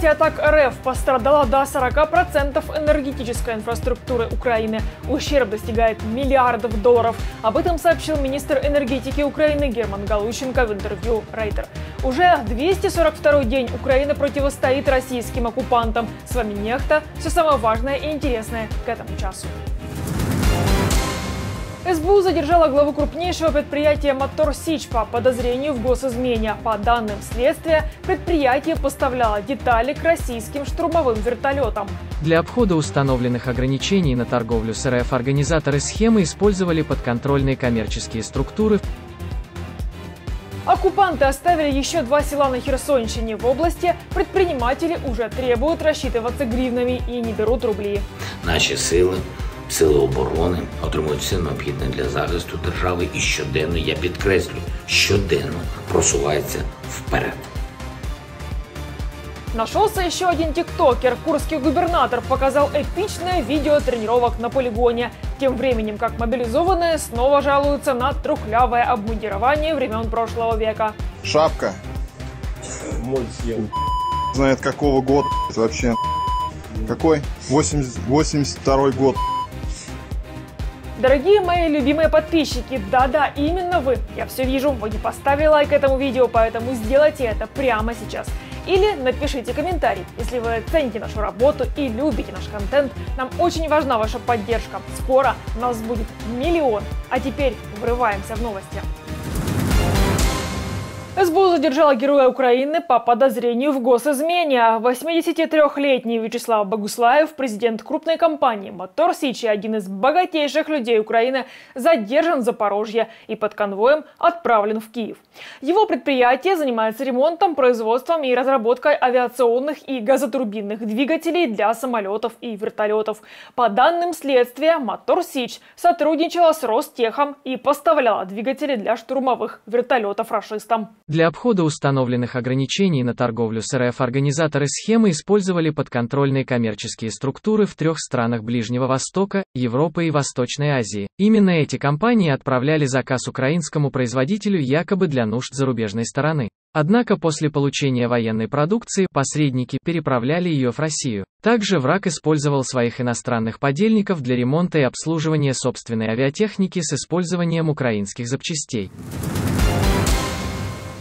результате атак РФ пострадала до 40% энергетической инфраструктуры Украины. Ущерб достигает миллиардов долларов. Об этом сообщил министр энергетики Украины Герман Галущенко в интервью Рейтер. Уже 242 день Украина противостоит российским оккупантам. С вами Нехта. Все самое важное и интересное к этому часу. СБУ задержала главу крупнейшего предприятия «Мотор Сич» по подозрению в госизмене. По данным следствия, предприятие поставляло детали к российским штурмовым вертолетам. Для обхода установленных ограничений на торговлю с РФ организаторы схемы использовали подконтрольные коммерческие структуры, Оккупанты оставили еще два села на Херсонщине. В области предприниматели уже требуют рассчитываться гривнами и не берут рубли. Наші сили, сили оборони отримують все необхідне для захисту держави і щоденно, я підкреслюю, щоденно просувається вперед. Нашелся еще один тиктокер. Курский губернатор показал эпичное видео тренировок на полигоне. Тем временем, как мобилизованные снова жалуются на трухлявое обмундирование времен прошлого века. Шапка. Знает какого года это вообще. Какой? 80, 82 год. Дорогие мои любимые подписчики, да-да, именно вы. Я все вижу, вы не поставили лайк этому видео, поэтому сделайте это прямо сейчас. Или напишите комментарий, если вы цените нашу работу и любите наш контент. Нам очень важна ваша поддержка. Скоро нас будет миллион. А теперь врываемся в новости. СБУ задержала героя Украины по подозрению в госизмене. 83-летний Вячеслав Богуслаев, президент крупной компании «Мотор Сичи», один из богатейших людей Украины, задержан в Запорожье и под конвоем отправлен в Киев. Его предприятие занимается ремонтом, производством и разработкой авиационных и газотурбинных двигателей для самолетов и вертолетов. По данным следствия, «Мотор Сич» сотрудничала с Ростехом и поставляла двигатели для штурмовых вертолетов расистам. Для обхода установленных ограничений на торговлю с РФ организаторы схемы использовали подконтрольные коммерческие структуры в трех странах Ближнего Востока, Европы и Восточной Азии. Именно эти компании отправляли заказ украинскому производителю якобы для нужд зарубежной стороны. Однако после получения военной продукции посредники переправляли ее в Россию. Также враг использовал своих иностранных подельников для ремонта и обслуживания собственной авиатехники с использованием украинских запчастей.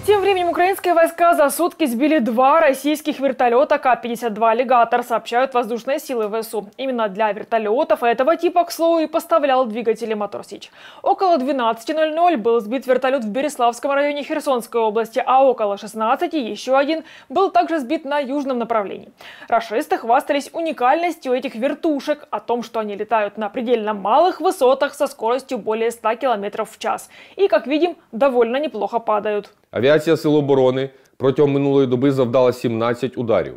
Тем временем украинские войска за сутки сбили два российских вертолета К-52 «Аллигатор», сообщают воздушные силы ВСУ. Именно для вертолетов этого типа, к слову, и поставлял двигатели «Мотор Сич». Около 12.00 был сбит вертолет в Береславском районе Херсонской области, а около 16 еще один был также сбит на южном направлении. Рашисты хвастались уникальностью этих вертушек, о том, что они летают на предельно малых высотах со скоростью более 100 км в час. И, как видим, довольно неплохо падают. Авіація Сил оборони протягом минулої доби завдала 17 ударів.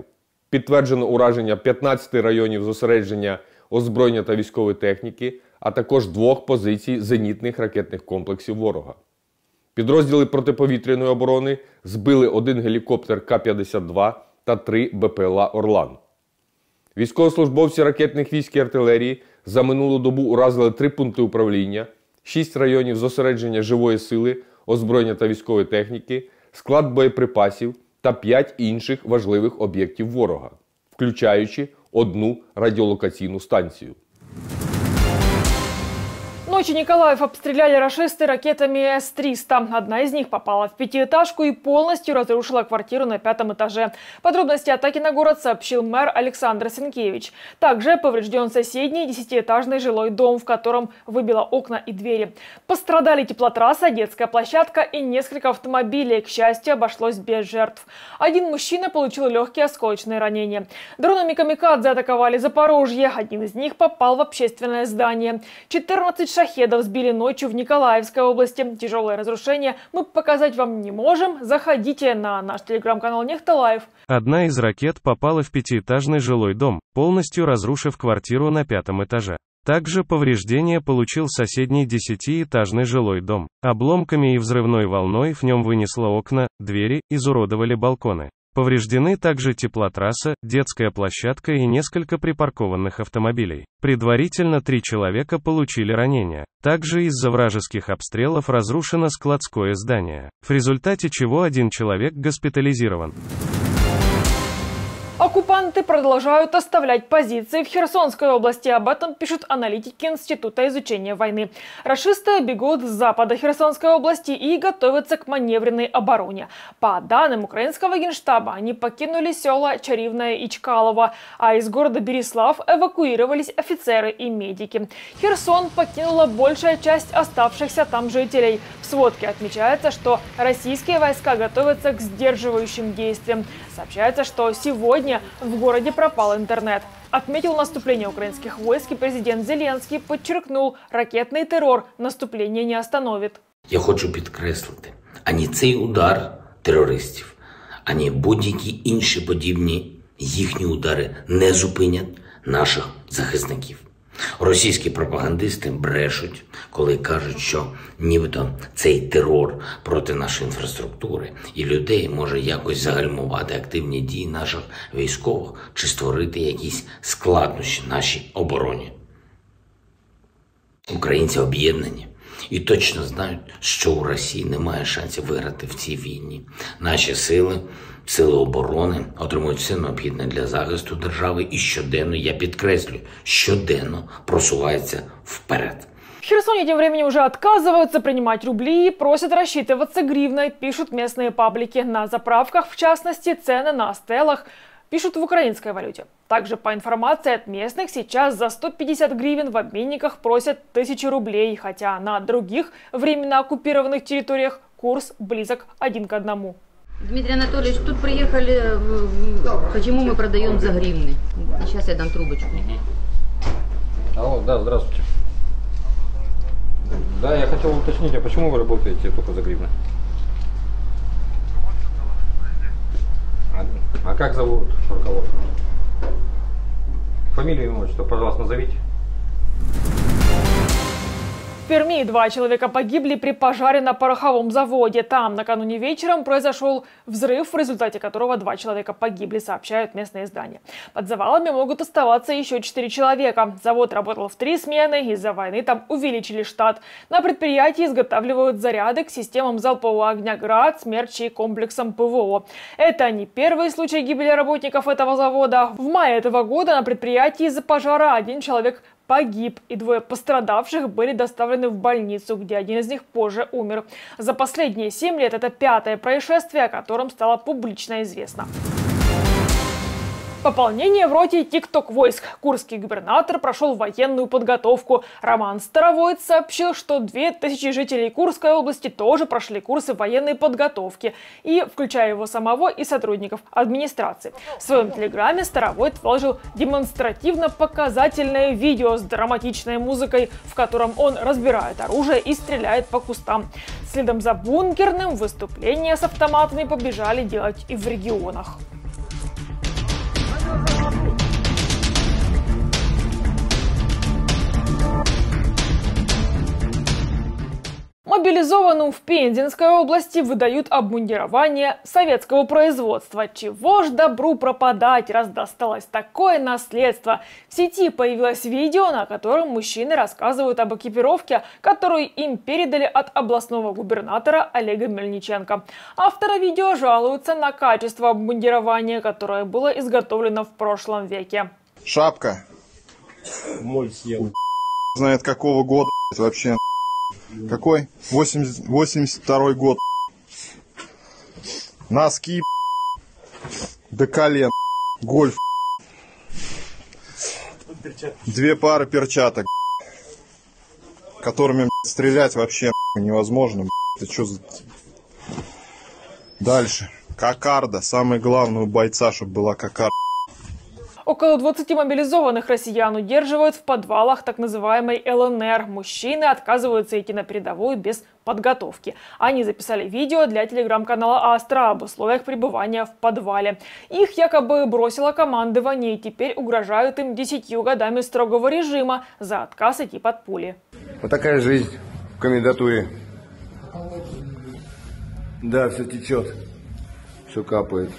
Підтверджено ураження 15 районів зосередження озброєння та військової техніки, а також двох позицій зенітних ракетних комплексів ворога. Підрозділи протиповітряної оборони збили один гелікоптер К-52 та три БПЛА Орлан. Військовослужбовці ракетних військ і артилерії за минулу добу уразили три пункти управління, шість районів зосередження живої сили, озброєння та військової техніки, склад боєприпасів та п'ять інших важливих об'єктів ворога, включаючи одну радіолокаційну станцію. Ночью Николаев обстреляли рашисты ракетами С-300. Одна из них попала в пятиэтажку и полностью разрушила квартиру на пятом этаже. Подробности атаки на город сообщил мэр Александр Сенкевич. Также поврежден соседний десятиэтажный жилой дом, в котором выбило окна и двери. Пострадали теплотрасса, детская площадка и несколько автомобилей. К счастью, обошлось без жертв. Один мужчина получил легкие осколочные ранения. Дронами камикадзе атаковали Запорожье. Один из них попал в общественное здание. 14 шахедов сбили ночью в Николаевской области. Тяжелое разрушение мы показать вам не можем. Заходите на наш телеграм-канал Нехта Лайв. Одна из ракет попала в пятиэтажный жилой дом, полностью разрушив квартиру на пятом этаже. Также повреждения получил соседний десятиэтажный жилой дом. Обломками и взрывной волной в нем вынесло окна, двери, изуродовали балконы. Повреждены также теплотрасса, детская площадка и несколько припаркованных автомобилей. Предварительно три человека получили ранения. Также из-за вражеских обстрелов разрушено складское здание, в результате чего один человек госпитализирован. Оккупанты продолжают оставлять позиции в Херсонской области. Об этом пишут аналитики Института изучения войны. Рашисты бегут с запада Херсонской области и готовятся к маневренной обороне. По данным украинского генштаба, они покинули села Чаривное и Чкалово, а из города Береслав эвакуировались офицеры и медики. Херсон покинула большая часть оставшихся там жителей. В сводке отмечается, что российские войска готовятся к сдерживающим действиям. Сообщается, что сегодня в городе пропал интернет. Отметил наступление украинских войск и президент Зеленский подчеркнул, ракетный террор наступление не остановит. Я хочу підкреслити, ані цей удар терористів, ані будь-які інші подібні їхні удари не зупинять наших захисників. Російські пропагандисти брешуть, коли кажуть, що нібито цей терор проти нашої інфраструктури і людей може якось загальмувати активні дії наших військових чи створити якісь складнощі нашій обороні. Українці об'єднані і точно знають, що у Росії немає шансів виграти в цій війні. Наші сили, сили оборони отримують все необхідне для захисту держави і щоденно, я підкреслюю, щоденно просуваються вперед. В Херсоне тем временем уже отказываются принимать рубли и просят рассчитываться гривной, пишут местные паблики. На заправках, в частности, цены на стелах пишут в украинской валюте. Также по информации от местных сейчас за 150 гривен в обменниках просят 1000 рублей, хотя на других временно оккупированных территориях курс близок один к одному. Дмитрий Анатольевич, тут приехали, м, почему мы продаем за гривны? Сейчас я дам трубочку. Алло, да, здравствуйте. Да, я хотел уточнить, а почему вы работаете только за гривны? А, а как зовут руководство? Фамилию, имя, отчество, пожалуйста, назовите. Перми два человека погибли при пожаре на пороховом заводе. Там накануне вечером произошел взрыв, в результате которого два человека погибли, сообщают местные издания. Под завалами могут оставаться еще четыре человека. Завод работал в три смены, из-за войны там увеличили штат. На предприятии изготавливают заряды к системам залпового огня «Град», «Смерч» и комплексам ПВО. Это не первый случай гибели работников этого завода. В мае этого года на предприятии из-за пожара один человек погиб, и двое пострадавших были доставлены в больницу, где один из них позже умер. За последние семь лет это пятое происшествие, о котором стало публично известно. Пополнение в роте ТикТок войск. Курский губернатор прошел военную подготовку. Роман Старовойт сообщил, что 2000 жителей Курской области тоже прошли курсы военной подготовки, и включая его самого и сотрудников администрации. В своем телеграме Старовойт выложил демонстративно-показательное видео с драматичной музыкой, в котором он разбирает оружие и стреляет по кустам. Следом за бункерным выступления с автоматами побежали делать и в регионах. Мобилизованным в Пензенской области выдают обмундирование советского производства. Чего ж добру пропадать, раз досталось такое наследство. В сети появилось видео, на котором мужчины рассказывают об экипировке, которую им передали от областного губернатора Олега Мельниченко. Авторы видео жалуются на качество обмундирования, которое было изготовлено в прошлом веке. Шапка. Знает какого года вообще. Какой? 80, 82 год. Носки до колен. Гольф. Две пары перчаток, которыми стрелять вообще невозможно. Это что за... Дальше. Кокарда. Самое главное у бойца, чтобы была кокарда. Около 20 мобилизованных россиян удерживают в подвалах так называемой ЛНР. Мужчины отказываются идти на передовую без подготовки. Они записали видео для телеграм-канала Астра об условиях пребывания в подвале. Их якобы бросило командование и теперь угрожают им 10 годами строгого режима за отказ идти под пули. Вот такая жизнь в комендатуре. Да, все течет, все капает.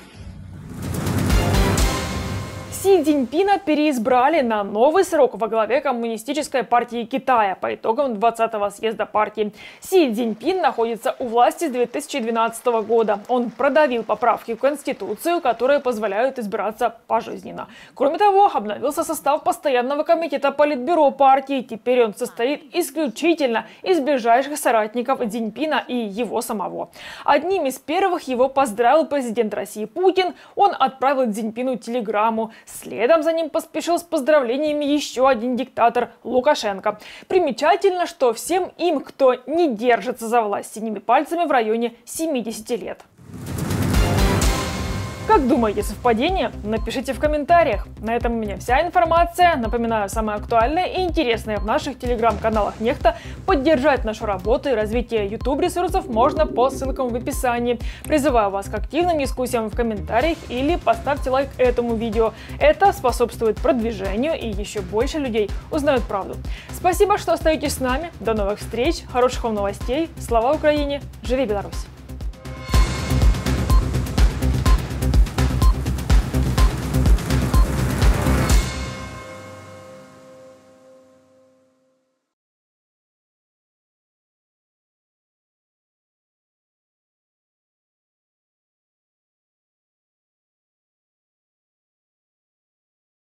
Си Цзиньпина переизбрали на новый срок во главе Коммунистической партии Китая по итогам 20-го съезда партии. Си Цзиньпин находится у власти с 2012 года. Он продавил поправки в Конституцию, которые позволяют избираться пожизненно. Кроме того, обновился состав постоянного комитета Политбюро партии. Теперь он состоит исключительно из ближайших соратников Цзиньпина и его самого. Одним из первых его поздравил президент России Путин. Он отправил Цзиньпину телеграмму. Следом за ним поспешил с поздравлениями еще один диктатор Лукашенко. Примечательно, что всем им, кто не держится за власть синими пальцами в районе 70 лет. Как думаете, совпадение? Напишите в комментариях. На этом у меня вся информация. Напоминаю, самое актуальное и интересное в наших телеграм-каналах Нехта. Поддержать нашу работу и развитие YouTube ресурсов можно по ссылкам в описании. Призываю вас к активным дискуссиям в комментариях или поставьте лайк этому видео. Это способствует продвижению и еще больше людей узнают правду. Спасибо, что остаетесь с нами. До новых встреч, хороших вам новостей. Слава Украине! Живи Беларусь!